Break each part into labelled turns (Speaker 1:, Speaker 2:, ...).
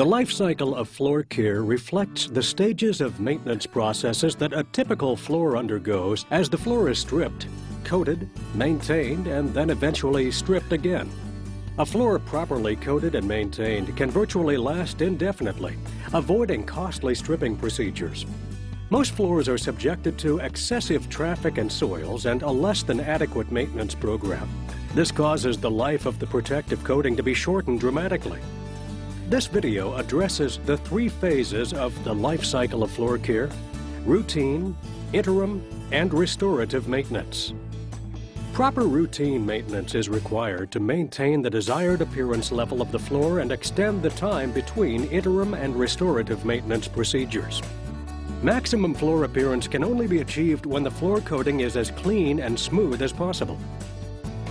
Speaker 1: The life cycle of floor care reflects the stages of maintenance processes that a typical floor undergoes as the floor is stripped, coated, maintained, and then eventually stripped again. A floor properly coated and maintained can virtually last indefinitely, avoiding costly stripping procedures. Most floors are subjected to excessive traffic and soils and a less than adequate maintenance program. This causes the life of the protective coating to be shortened dramatically. This video addresses the three phases of the life cycle of floor care, routine, interim, and restorative maintenance. Proper routine maintenance is required to maintain the desired appearance level of the floor and extend the time between interim and restorative maintenance procedures. Maximum floor appearance can only be achieved when the floor coating is as clean and smooth as possible.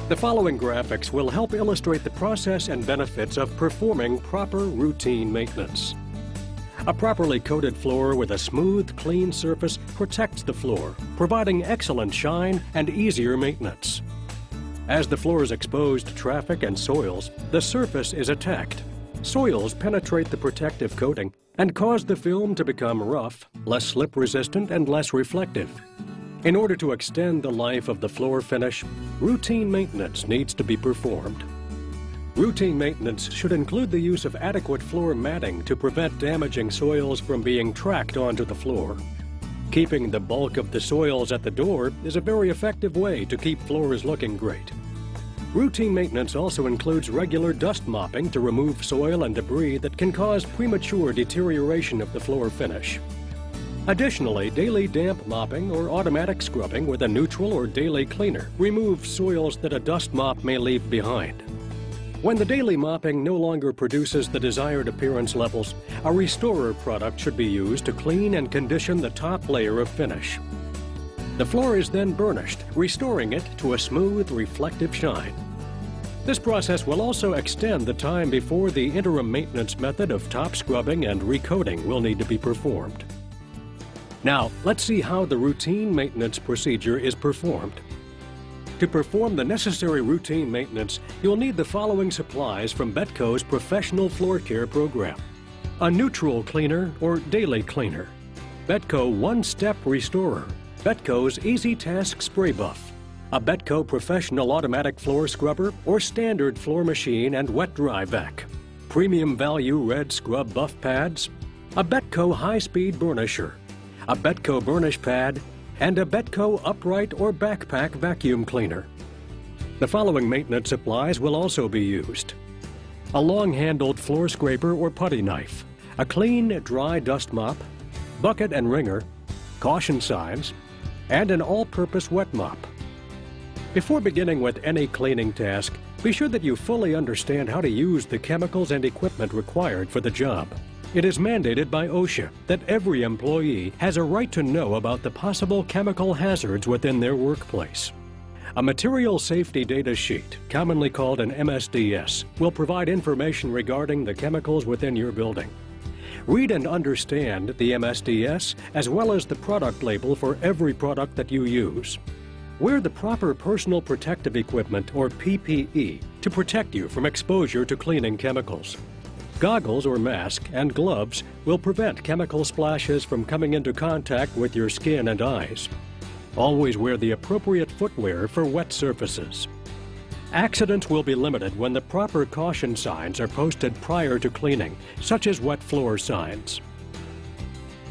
Speaker 1: The following graphics will help illustrate the process and benefits of performing proper routine maintenance. A properly coated floor with a smooth, clean surface protects the floor, providing excellent shine and easier maintenance. As the floor is exposed to traffic and soils, the surface is attacked. Soils penetrate the protective coating and cause the film to become rough, less slip resistant, and less reflective. In order to extend the life of the floor finish, routine maintenance needs to be performed. Routine maintenance should include the use of adequate floor matting to prevent damaging soils from being tracked onto the floor. Keeping the bulk of the soils at the door is a very effective way to keep floors looking great. Routine maintenance also includes regular dust mopping to remove soil and debris that can cause premature deterioration of the floor finish. Additionally, daily damp mopping or automatic scrubbing with a neutral or daily cleaner removes soils that a dust mop may leave behind. When the daily mopping no longer produces the desired appearance levels, a restorer product should be used to clean and condition the top layer of finish. The floor is then burnished, restoring it to a smooth, reflective shine. This process will also extend the time before the interim maintenance method of top scrubbing and recoating will need to be performed. Now, let's see how the routine maintenance procedure is performed. To perform the necessary routine maintenance, you'll need the following supplies from Betco's professional floor care program. A neutral cleaner or daily cleaner. Betco One-Step Restorer. Betco's Easy Task Spray Buff. A Betco Professional Automatic Floor Scrubber or Standard Floor Machine and Wet Dry Vac. Premium Value Red Scrub Buff Pads. A Betco High Speed Burnisher a Betco burnish pad, and a Betco upright or backpack vacuum cleaner. The following maintenance supplies will also be used. A long-handled floor scraper or putty knife, a clean, dry dust mop, bucket and wringer, caution signs, and an all-purpose wet mop. Before beginning with any cleaning task, be sure that you fully understand how to use the chemicals and equipment required for the job. It is mandated by OSHA that every employee has a right to know about the possible chemical hazards within their workplace. A material safety data sheet, commonly called an MSDS, will provide information regarding the chemicals within your building. Read and understand the MSDS as well as the product label for every product that you use. Wear the proper personal protective equipment or PPE to protect you from exposure to cleaning chemicals. Goggles or mask and gloves will prevent chemical splashes from coming into contact with your skin and eyes. Always wear the appropriate footwear for wet surfaces. Accidents will be limited when the proper caution signs are posted prior to cleaning, such as wet floor signs.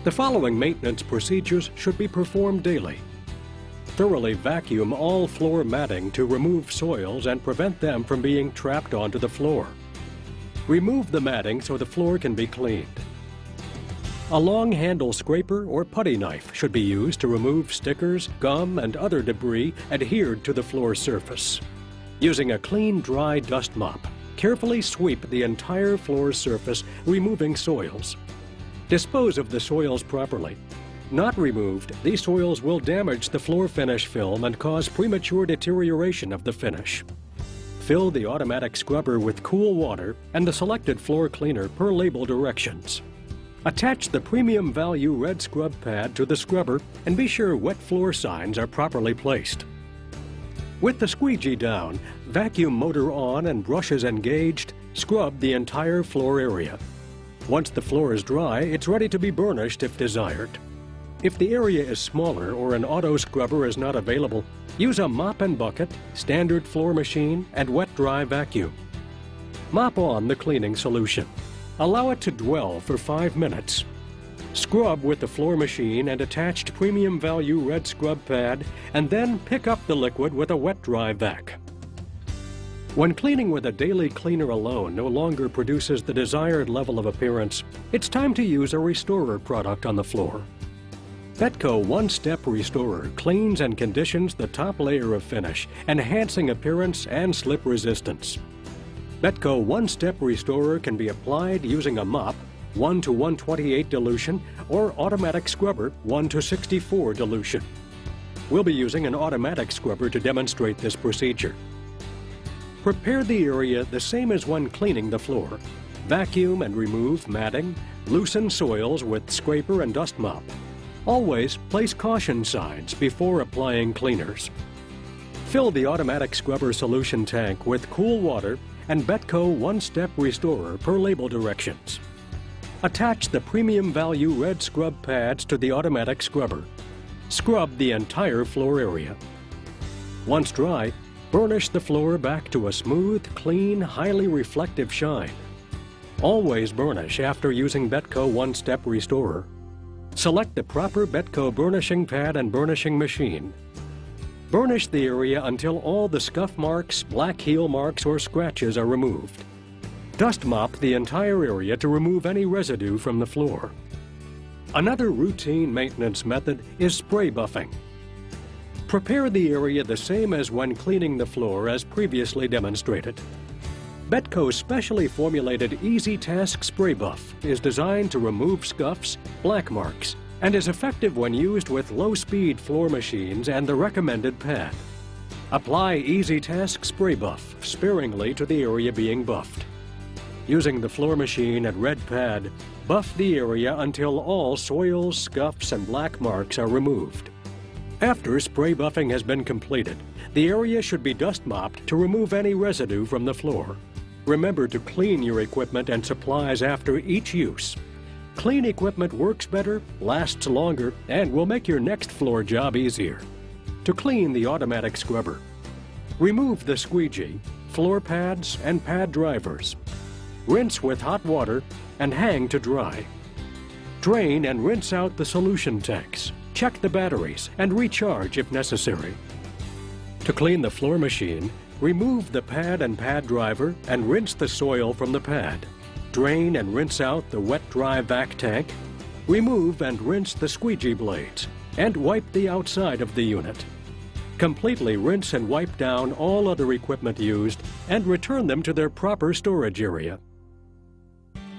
Speaker 1: The following maintenance procedures should be performed daily. Thoroughly vacuum all floor matting to remove soils and prevent them from being trapped onto the floor. Remove the matting so the floor can be cleaned. A long handle scraper or putty knife should be used to remove stickers, gum, and other debris adhered to the floor surface. Using a clean, dry dust mop, carefully sweep the entire floor surface, removing soils. Dispose of the soils properly. Not removed, these soils will damage the floor finish film and cause premature deterioration of the finish. Fill the automatic scrubber with cool water and the selected floor cleaner per label directions. Attach the premium value red scrub pad to the scrubber and be sure wet floor signs are properly placed. With the squeegee down, vacuum motor on and brushes engaged, scrub the entire floor area. Once the floor is dry, it's ready to be burnished if desired. If the area is smaller or an auto scrubber is not available, use a mop and bucket, standard floor machine, and wet dry vacuum. Mop on the cleaning solution. Allow it to dwell for five minutes. Scrub with the floor machine and attached premium value red scrub pad, and then pick up the liquid with a wet dry vac. When cleaning with a daily cleaner alone no longer produces the desired level of appearance, it's time to use a restorer product on the floor. Betco One Step Restorer cleans and conditions the top layer of finish, enhancing appearance and slip resistance. Betco One Step Restorer can be applied using a mop, 1 to 128 dilution, or automatic scrubber, 1 to 64 dilution. We'll be using an automatic scrubber to demonstrate this procedure. Prepare the area the same as when cleaning the floor. Vacuum and remove matting, loosen soils with scraper and dust mop. Always place caution signs before applying cleaners. Fill the automatic scrubber solution tank with cool water and Betco one-step restorer per label directions. Attach the premium value red scrub pads to the automatic scrubber. Scrub the entire floor area. Once dry, burnish the floor back to a smooth, clean, highly reflective shine. Always burnish after using Betco one-step restorer. Select the proper Betco burnishing pad and burnishing machine. Burnish the area until all the scuff marks, black heel marks, or scratches are removed. Dust mop the entire area to remove any residue from the floor. Another routine maintenance method is spray buffing. Prepare the area the same as when cleaning the floor as previously demonstrated. Betco's specially formulated Easy Task Spray Buff is designed to remove scuffs, black marks, and is effective when used with low-speed floor machines and the recommended pad. Apply Easy Task Spray Buff sparingly to the area being buffed. Using the floor machine and red pad, buff the area until all soils, scuffs, and black marks are removed. After spray buffing has been completed, the area should be dust mopped to remove any residue from the floor. Remember to clean your equipment and supplies after each use. Clean equipment works better, lasts longer, and will make your next floor job easier. To clean the automatic scrubber, remove the squeegee, floor pads, and pad drivers. Rinse with hot water and hang to dry. Drain and rinse out the solution tanks. Check the batteries and recharge if necessary. To clean the floor machine, Remove the pad and pad driver and rinse the soil from the pad. Drain and rinse out the wet dry vac tank. Remove and rinse the squeegee blades and wipe the outside of the unit. Completely rinse and wipe down all other equipment used and return them to their proper storage area.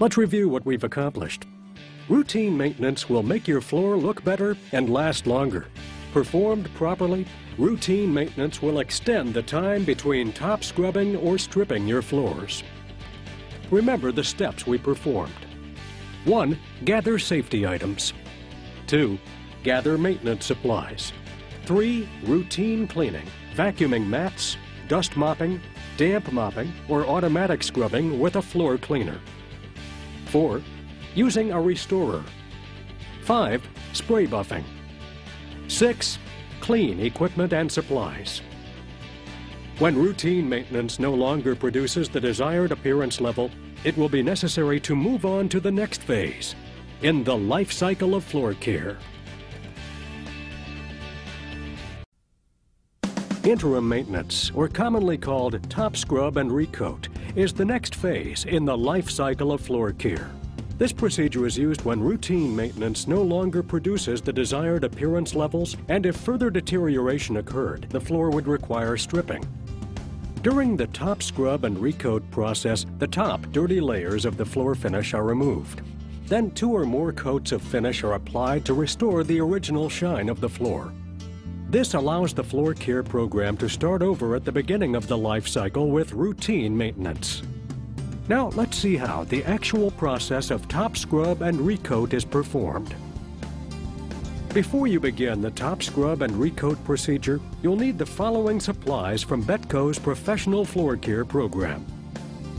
Speaker 1: Let's review what we've accomplished. Routine maintenance will make your floor look better and last longer. Performed properly, routine maintenance will extend the time between top scrubbing or stripping your floors. Remember the steps we performed. 1. Gather safety items. 2. Gather maintenance supplies. 3. Routine cleaning, vacuuming mats, dust mopping, damp mopping, or automatic scrubbing with a floor cleaner. 4. Using a restorer. 5. Spray buffing. 6. Clean equipment and supplies. When routine maintenance no longer produces the desired appearance level, it will be necessary to move on to the next phase in the life cycle of floor care. Interim maintenance, or commonly called top scrub and recoat, is the next phase in the life cycle of floor care. This procedure is used when routine maintenance no longer produces the desired appearance levels and if further deterioration occurred, the floor would require stripping. During the top scrub and recoat process, the top dirty layers of the floor finish are removed. Then two or more coats of finish are applied to restore the original shine of the floor. This allows the floor care program to start over at the beginning of the life cycle with routine maintenance. Now let's see how the actual process of top scrub and recoat is performed. Before you begin the top scrub and recoat procedure, you'll need the following supplies from Betco's professional floor care program.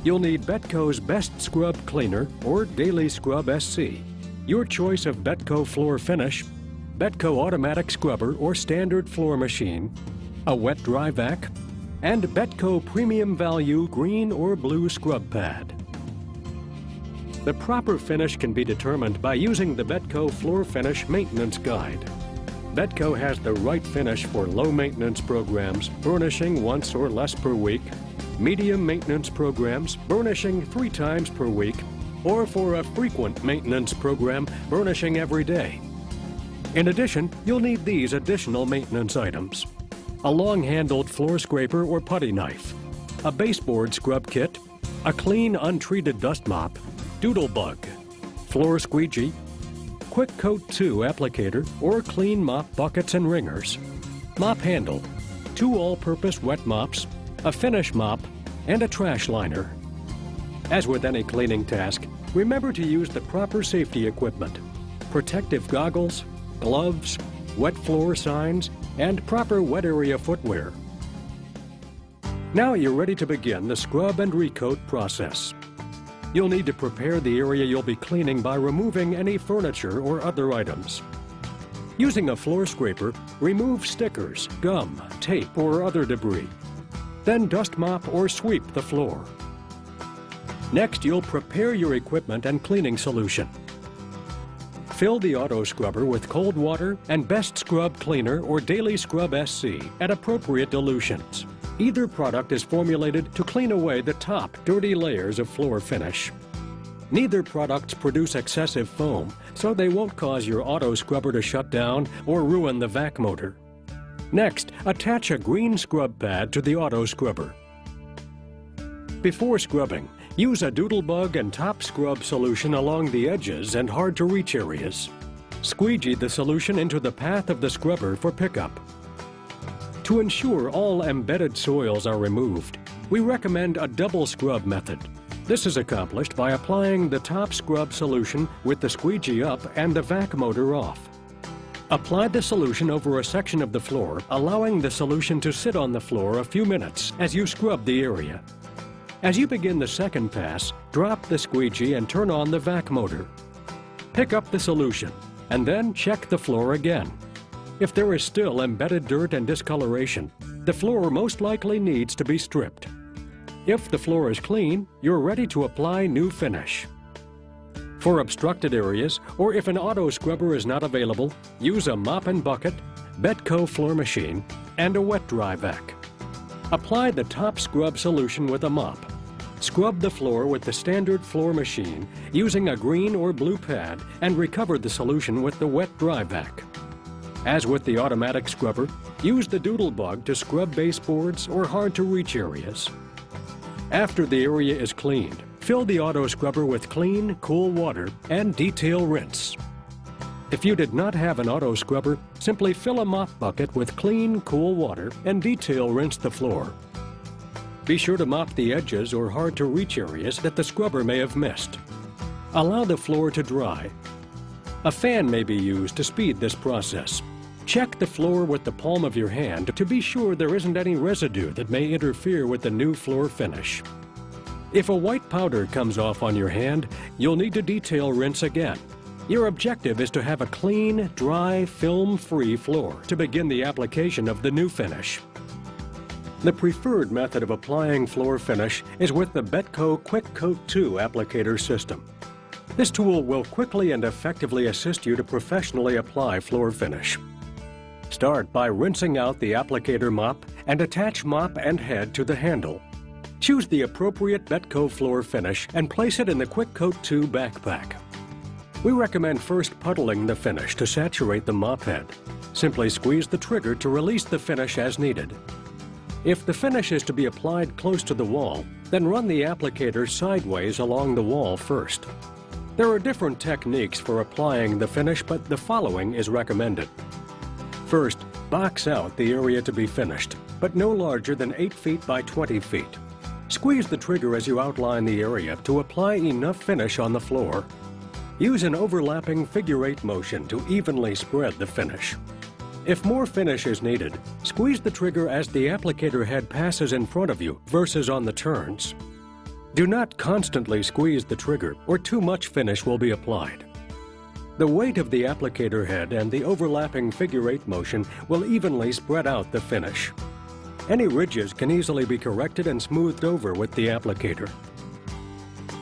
Speaker 1: You'll need Betco's Best Scrub Cleaner or Daily Scrub SC. Your choice of Betco floor finish, Betco Automatic Scrubber or Standard Floor Machine, a wet dry vac, and Betco Premium Value Green or Blue Scrub Pad. The proper finish can be determined by using the Betco Floor Finish Maintenance Guide. Betco has the right finish for low maintenance programs, burnishing once or less per week, medium maintenance programs, burnishing three times per week, or for a frequent maintenance program, burnishing every day. In addition, you'll need these additional maintenance items. A long-handled floor scraper or putty knife, a baseboard scrub kit, a clean untreated dust mop, doodle bug, floor squeegee, Quick Coat 2 applicator or clean mop buckets and wringers, mop handle, two all-purpose wet mops, a finish mop, and a trash liner. As with any cleaning task, remember to use the proper safety equipment. Protective goggles, gloves, wet floor signs, and proper wet area footwear. Now you're ready to begin the scrub and recoat process. You'll need to prepare the area you'll be cleaning by removing any furniture or other items. Using a floor scraper, remove stickers, gum, tape, or other debris. Then dust mop or sweep the floor. Next, you'll prepare your equipment and cleaning solution. Fill the auto scrubber with cold water and Best Scrub Cleaner or Daily Scrub SC at appropriate dilutions. Either product is formulated to clean away the top dirty layers of floor finish. Neither products produce excessive foam, so they won't cause your auto scrubber to shut down or ruin the vac motor. Next, attach a green scrub pad to the auto scrubber. Before scrubbing, use a doodlebug and top scrub solution along the edges and hard-to-reach areas. Squeegee the solution into the path of the scrubber for pickup. To ensure all embedded soils are removed, we recommend a double scrub method. This is accomplished by applying the top scrub solution with the squeegee up and the vac motor off. Apply the solution over a section of the floor, allowing the solution to sit on the floor a few minutes as you scrub the area. As you begin the second pass, drop the squeegee and turn on the vac motor. Pick up the solution, and then check the floor again. If there is still embedded dirt and discoloration, the floor most likely needs to be stripped. If the floor is clean, you're ready to apply new finish. For obstructed areas, or if an auto scrubber is not available, use a mop and bucket, Betco floor machine, and a wet dry vac. Apply the top scrub solution with a mop. Scrub the floor with the standard floor machine using a green or blue pad and recover the solution with the wet dry vac. As with the automatic scrubber, use the doodle bug to scrub baseboards or hard-to-reach areas. After the area is cleaned, fill the auto scrubber with clean, cool water and detail rinse. If you did not have an auto scrubber, simply fill a mop bucket with clean, cool water and detail rinse the floor. Be sure to mop the edges or hard-to-reach areas that the scrubber may have missed. Allow the floor to dry. A fan may be used to speed this process. Check the floor with the palm of your hand to be sure there isn't any residue that may interfere with the new floor finish. If a white powder comes off on your hand, you'll need to detail rinse again. Your objective is to have a clean, dry, film-free floor to begin the application of the new finish. The preferred method of applying floor finish is with the Betco Quick Coat 2 applicator system. This tool will quickly and effectively assist you to professionally apply floor finish. Start by rinsing out the applicator mop and attach mop and head to the handle. Choose the appropriate Betco floor finish and place it in the Quick Coat 2 backpack. We recommend first puddling the finish to saturate the mop head. Simply squeeze the trigger to release the finish as needed. If the finish is to be applied close to the wall, then run the applicator sideways along the wall first. There are different techniques for applying the finish, but the following is recommended. First, box out the area to be finished, but no larger than 8 feet by 20 feet. Squeeze the trigger as you outline the area to apply enough finish on the floor. Use an overlapping figure eight motion to evenly spread the finish. If more finish is needed, squeeze the trigger as the applicator head passes in front of you versus on the turns. Do not constantly squeeze the trigger or too much finish will be applied. The weight of the applicator head and the overlapping figure eight motion will evenly spread out the finish. Any ridges can easily be corrected and smoothed over with the applicator.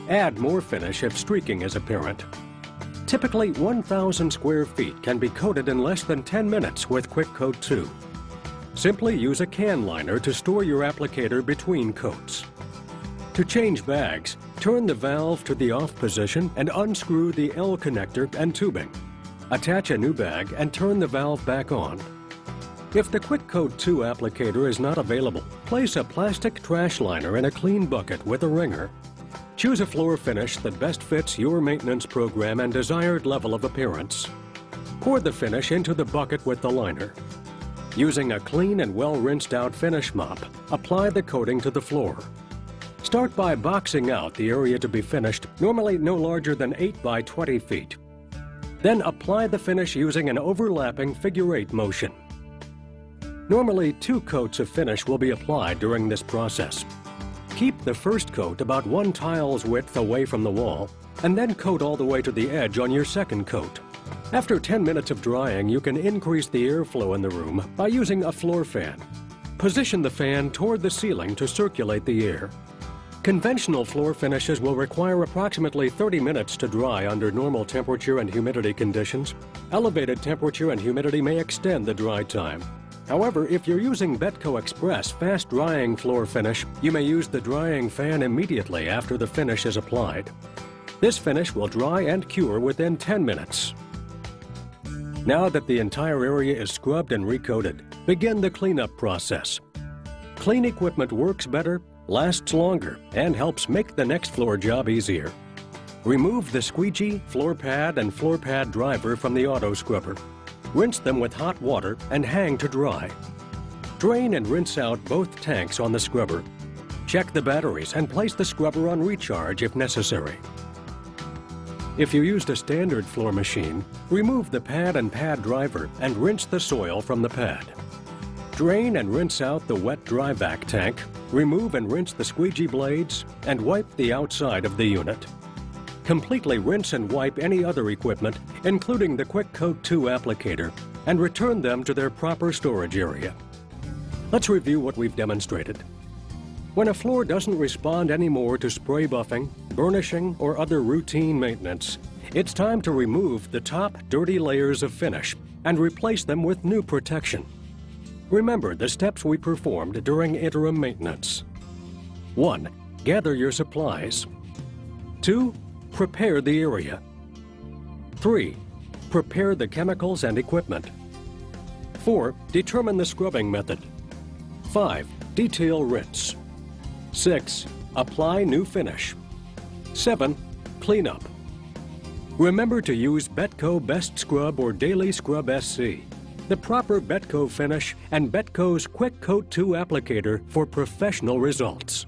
Speaker 1: Add more finish if streaking is apparent. Typically, 1,000 square feet can be coated in less than 10 minutes with Quick Coat 2. Simply use a can liner to store your applicator between coats. To change bags, turn the valve to the off position and unscrew the L connector and tubing. Attach a new bag and turn the valve back on. If the Quick Coat 2 applicator is not available, place a plastic trash liner in a clean bucket with a wringer. Choose a floor finish that best fits your maintenance program and desired level of appearance. Pour the finish into the bucket with the liner. Using a clean and well rinsed out finish mop, apply the coating to the floor. Start by boxing out the area to be finished, normally no larger than 8 by 20 feet. Then apply the finish using an overlapping figure eight motion. Normally, two coats of finish will be applied during this process. Keep the first coat about one tile's width away from the wall, and then coat all the way to the edge on your second coat. After 10 minutes of drying, you can increase the airflow in the room by using a floor fan. Position the fan toward the ceiling to circulate the air. Conventional floor finishes will require approximately 30 minutes to dry under normal temperature and humidity conditions. Elevated temperature and humidity may extend the dry time. However, if you're using Betco Express fast drying floor finish, you may use the drying fan immediately after the finish is applied. This finish will dry and cure within 10 minutes. Now that the entire area is scrubbed and recoated, begin the cleanup process. Clean equipment works better, lasts longer, and helps make the next floor job easier. Remove the squeegee, floor pad, and floor pad driver from the auto scrubber. Rinse them with hot water and hang to dry. Drain and rinse out both tanks on the scrubber. Check the batteries and place the scrubber on recharge if necessary. If you used a standard floor machine, remove the pad and pad driver and rinse the soil from the pad. Drain and rinse out the wet dry vac tank, remove and rinse the squeegee blades, and wipe the outside of the unit. Completely rinse and wipe any other equipment, including the Quick Coat 2 applicator, and return them to their proper storage area. Let's review what we've demonstrated. When a floor doesn't respond anymore to spray buffing, burnishing, or other routine maintenance, it's time to remove the top dirty layers of finish and replace them with new protection. Remember the steps we performed during interim maintenance. 1. Gather your supplies. 2. Prepare the area. 3. Prepare the chemicals and equipment. 4. Determine the scrubbing method. 5. Detail rinse. 6. Apply new finish. 7. Clean up. Remember to use Betco Best Scrub or Daily Scrub SC, the proper Betco finish, and Betco's Quick Coat 2 applicator for professional results.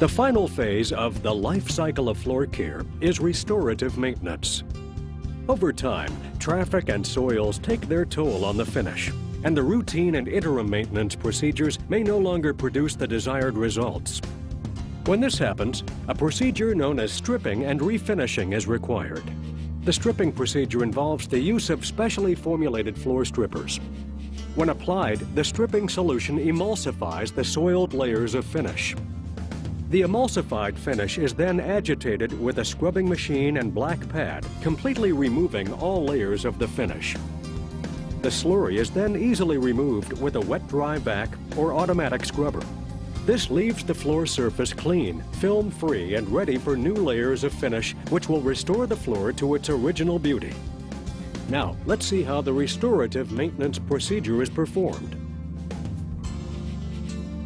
Speaker 1: The final phase of the life cycle of floor care is restorative maintenance. Over time, traffic and soils take their toll on the finish, and the routine and interim maintenance procedures may no longer produce the desired results. When this happens, a procedure known as stripping and refinishing is required. The stripping procedure involves the use of specially formulated floor strippers. When applied, the stripping solution emulsifies the soiled layers of finish. The emulsified finish is then agitated with a scrubbing machine and black pad, completely removing all layers of the finish. The slurry is then easily removed with a wet dry vac or automatic scrubber. This leaves the floor surface clean, film-free, and ready for new layers of finish, which will restore the floor to its original beauty. Now, let's see how the restorative maintenance procedure is performed.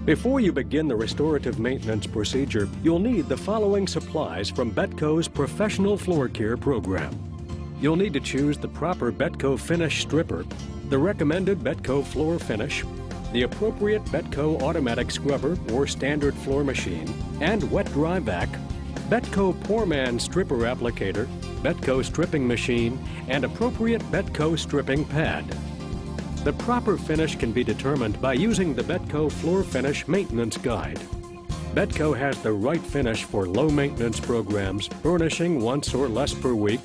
Speaker 1: Before you begin the restorative maintenance procedure, you'll need the following supplies from Betco's Professional Floor Care program. You'll need to choose the proper Betco finish stripper, the recommended Betco floor finish, the appropriate Betco automatic scrubber or standard floor machine, and wet dry vac, Betco Man stripper applicator, Betco stripping machine, and appropriate Betco stripping pad. The proper finish can be determined by using the Betco Floor Finish Maintenance Guide. Betco has the right finish for low maintenance programs, burnishing once or less per week,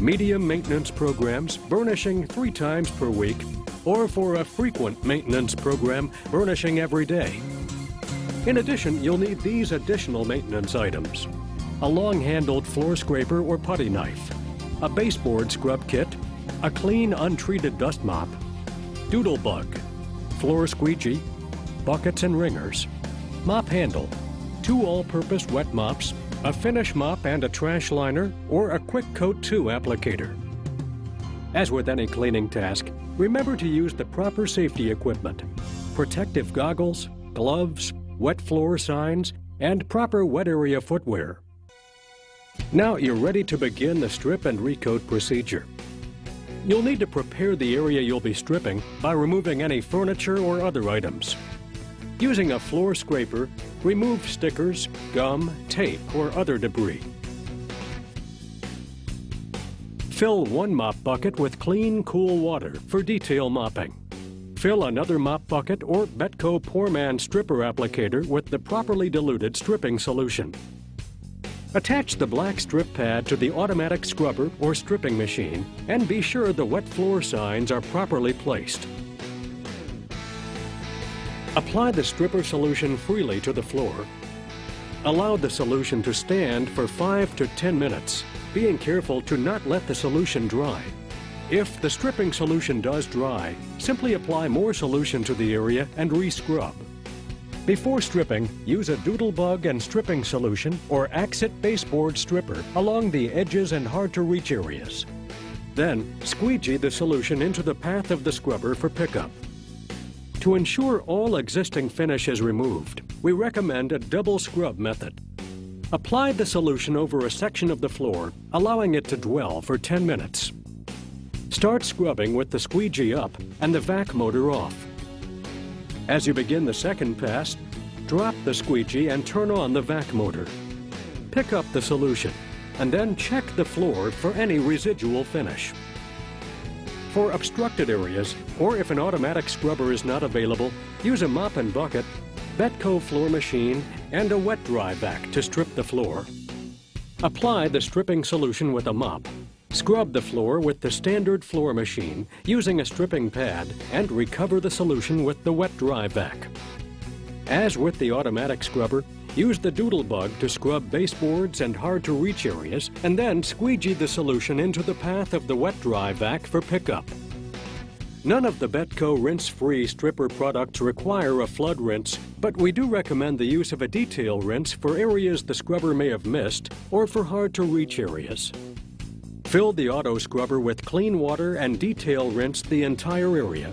Speaker 1: medium maintenance programs, burnishing three times per week, or for a frequent maintenance program, burnishing every day. In addition, you'll need these additional maintenance items. A long-handled floor scraper or putty knife, a baseboard scrub kit, a clean untreated dust mop, doodle bug, floor squeegee, buckets and wringers, mop handle, two all-purpose wet mops, a finish mop and a trash liner, or a quick coat 2 applicator. As with any cleaning task, remember to use the proper safety equipment. Protective goggles, gloves, wet floor signs, and proper wet area footwear. Now you're ready to begin the strip and recoat procedure. You'll need to prepare the area you'll be stripping by removing any furniture or other items. Using a floor scraper, remove stickers, gum, tape, or other debris. Fill one mop bucket with clean, cool water for detail mopping. Fill another mop bucket or Betco Poor Man stripper applicator with the properly diluted stripping solution. Attach the black strip pad to the automatic scrubber or stripping machine and be sure the wet floor signs are properly placed. Apply the stripper solution freely to the floor. Allow the solution to stand for 5 to 10 minutes, being careful to not let the solution dry. If the stripping solution does dry, simply apply more solution to the area and re-scrub. Before stripping, use a doodle bug and stripping solution or Axit baseboard stripper along the edges and hard-to-reach areas. Then, squeegee the solution into the path of the scrubber for pickup. To ensure all existing finish is removed, we recommend a double scrub method. Apply the solution over a section of the floor, allowing it to dwell for 10 minutes. Start scrubbing with the squeegee up and the vac motor off. As you begin the second pass, drop the squeegee and turn on the vac motor. Pick up the solution and then check the floor for any residual finish. For obstructed areas, or if an automatic scrubber is not available, use a mop and bucket, Betco floor machine, and a wet dry vac to strip the floor. Apply the stripping solution with a mop Scrub the floor with the standard floor machine using a stripping pad and recover the solution with the wet dry vac. As with the automatic scrubber, use the doodle bug to scrub baseboards and hard to reach areas and then squeegee the solution into the path of the wet dry vac for pickup. None of the Betco rinse-free stripper products require a flood rinse, but we do recommend the use of a detail rinse for areas the scrubber may have missed or for hard to reach areas. Fill the auto scrubber with clean water and detail rinse the entire area.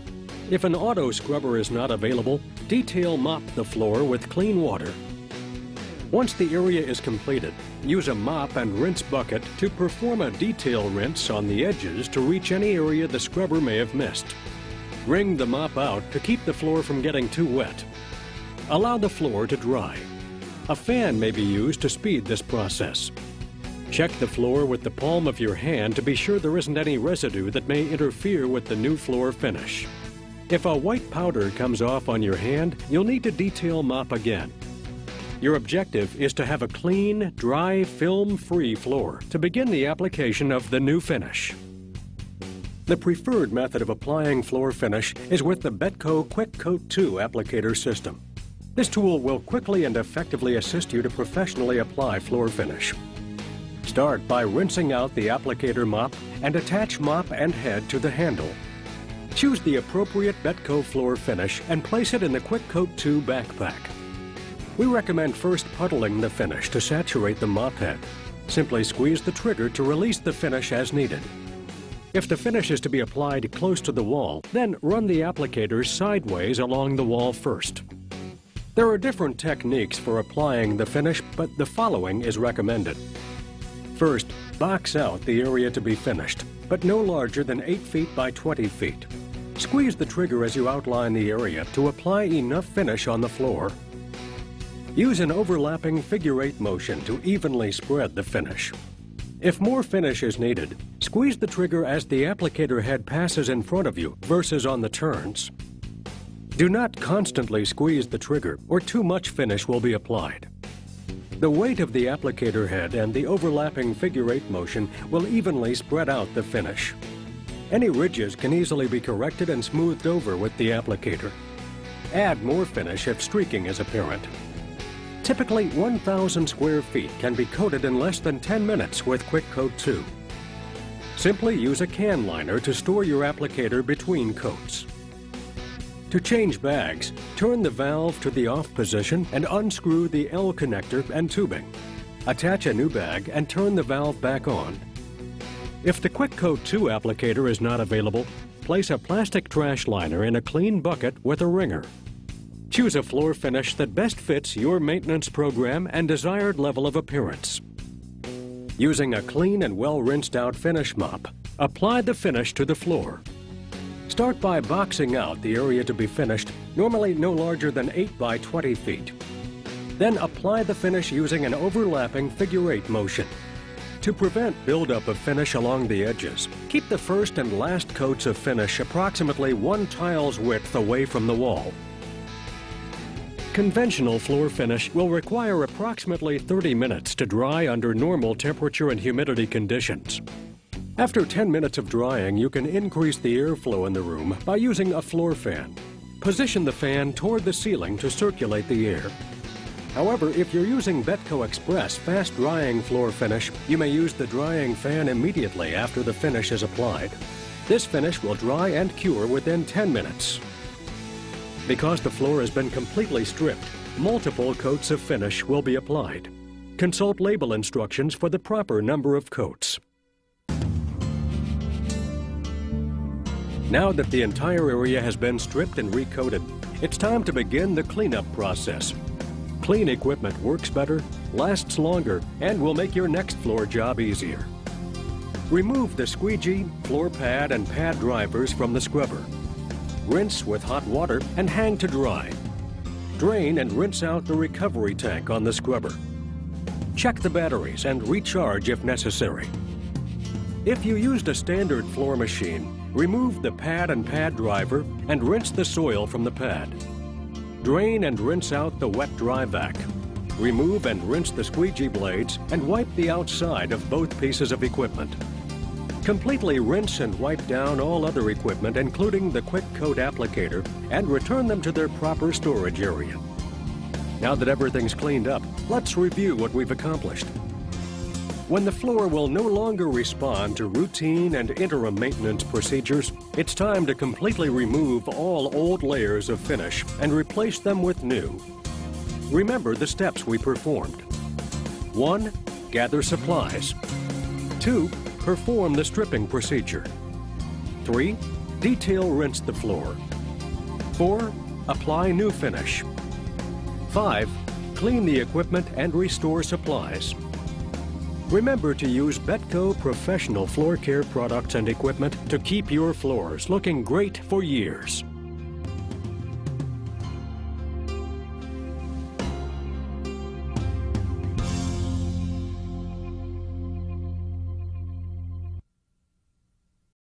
Speaker 1: If an auto scrubber is not available, detail mop the floor with clean water. Once the area is completed, use a mop and rinse bucket to perform a detail rinse on the edges to reach any area the scrubber may have missed. Wring the mop out to keep the floor from getting too wet. Allow the floor to dry. A fan may be used to speed this process. Check the floor with the palm of your hand to be sure there isn't any residue that may interfere with the new floor finish. If a white powder comes off on your hand, you'll need to detail mop again. Your objective is to have a clean, dry, film-free floor to begin the application of the new finish. The preferred method of applying floor finish is with the Betco Quick Coat 2 applicator system. This tool will quickly and effectively assist you to professionally apply floor finish. Start by rinsing out the applicator mop and attach mop and head to the handle. Choose the appropriate Betco floor finish and place it in the Quick Coat 2 backpack. We recommend first puddling the finish to saturate the mop head. Simply squeeze the trigger to release the finish as needed. If the finish is to be applied close to the wall, then run the applicator sideways along the wall first. There are different techniques for applying the finish, but the following is recommended. First, box out the area to be finished, but no larger than 8 feet by 20 feet. Squeeze the trigger as you outline the area to apply enough finish on the floor. Use an overlapping figure eight motion to evenly spread the finish. If more finish is needed, squeeze the trigger as the applicator head passes in front of you versus on the turns. Do not constantly squeeze the trigger or too much finish will be applied. The weight of the applicator head and the overlapping figure eight motion will evenly spread out the finish. Any ridges can easily be corrected and smoothed over with the applicator. Add more finish if streaking is apparent. Typically, 1,000 square feet can be coated in less than 10 minutes with Quick Coat 2. Simply use a can liner to store your applicator between coats. To change bags, turn the valve to the off position and unscrew the L connector and tubing. Attach a new bag and turn the valve back on. If the Quick Coat 2 applicator is not available, place a plastic trash liner in a clean bucket with a wringer. Choose a floor finish that best fits your maintenance program and desired level of appearance. Using a clean and well rinsed out finish mop, apply the finish to the floor. Start by boxing out the area to be finished, normally no larger than 8 by 20 feet. Then apply the finish using an overlapping figure eight motion. To prevent buildup of finish along the edges, keep the first and last coats of finish approximately one tile's width away from the wall. Conventional floor finish will require approximately 30 minutes to dry under normal temperature and humidity conditions. After 10 minutes of drying, you can increase the airflow in the room by using a floor fan. Position the fan toward the ceiling to circulate the air. However, if you're using Betco Express fast drying floor finish, you may use the drying fan immediately after the finish is applied. This finish will dry and cure within 10 minutes. Because the floor has been completely stripped, multiple coats of finish will be applied. Consult label instructions for the proper number of coats. Now that the entire area has been stripped and recoated, it's time to begin the cleanup process. Clean equipment works better, lasts longer, and will make your next floor job easier. Remove the squeegee, floor pad, and pad drivers from the scrubber. Rinse with hot water and hang to dry. Drain and rinse out the recovery tank on the scrubber. Check the batteries and recharge if necessary. If you used a standard floor machine, remove the pad and pad driver and rinse the soil from the pad. Drain and rinse out the wet dry vac. Remove and rinse the squeegee blades and wipe the outside of both pieces of equipment. Completely rinse and wipe down all other equipment, including the Quick Coat applicator, and return them to their proper storage area. Now that everything's cleaned up, let's review what we've accomplished. When the floor will no longer respond to routine and interim maintenance procedures, it's time to completely remove all old layers of finish and replace them with new. Remember the steps we performed. 1. Gather supplies. 2 perform the stripping procedure. 3. Detail rinse the floor. 4. Apply new finish. 5. Clean the equipment and restore supplies. Remember to use Betco professional floor care products and equipment to keep your floors looking great for years.